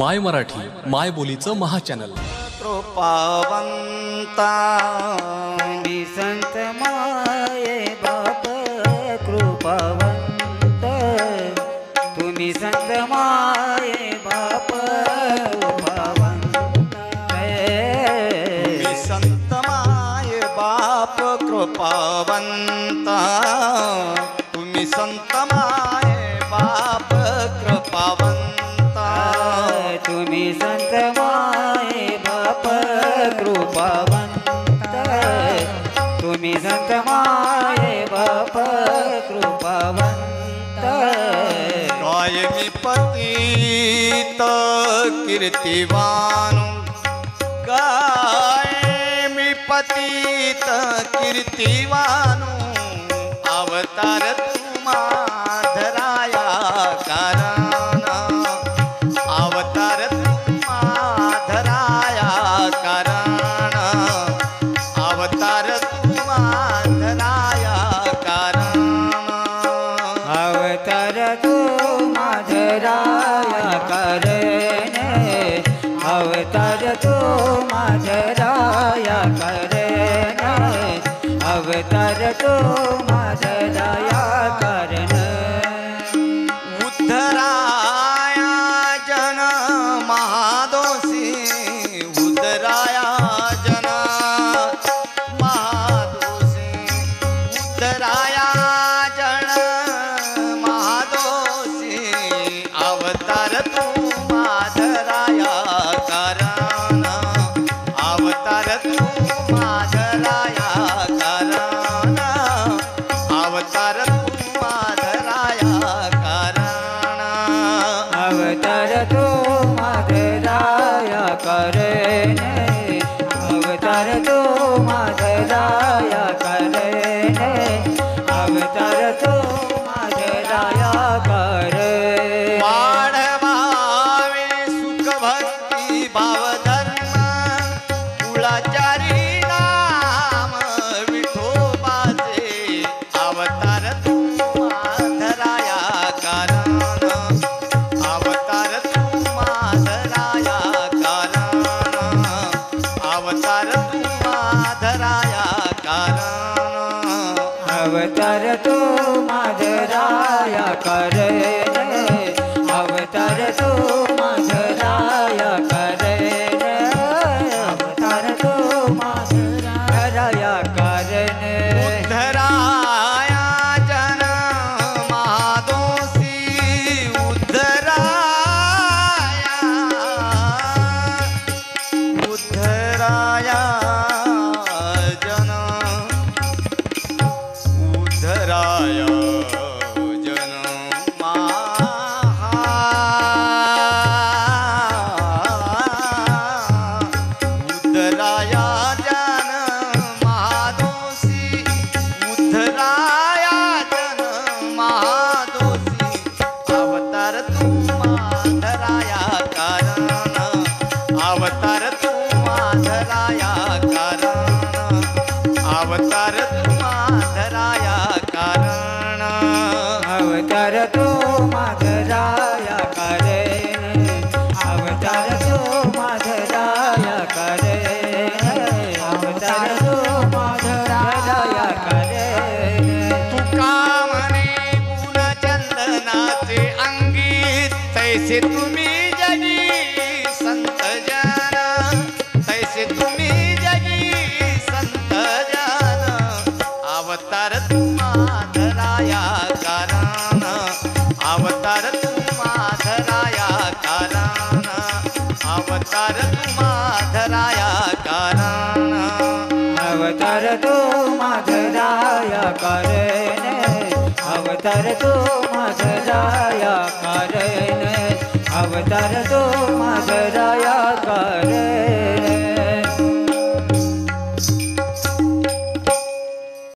My Marathi माय बोलीचं महाचॅनल कृपावंता मी संत माये बाप कृपावंत तुम्ही संत माये बाप कृपावंत संत माय बाप कृपावंता. तुम्ही संत माय बाप तुम्ही संत माये बाप कृपावंत। तुम्ही संत माये बाप कृपावंत। काय मी पतित कीर्तिवान। काय मी पतित कीर्तिवानु। अवतार माझराया करणे अवतार तू माझराया करणे अवतार तू माझराया माझराया करणे अवतार तू दाया करणे अवतार तू माझराया करे वाढवावे सुख भक्ती भाव धर्म कुळाचारी कारण अवतर तू मधराया करणे माधराया कारण। अवतार तू माधराया कारण। अवतार तू माधराया कारण। अवतार तू तैसे तुम्ही जगी संत जन, तैसे तुम्ही जगी संत जन, अवतार तुम्हाधराया कारण अवतार तुम्हाधराया कारण अवतार तुम्हाधराया कारण अवतार तू माझराया करणे अवतार तू મગરાયા કરે અવતાર તો મગરાયા કરે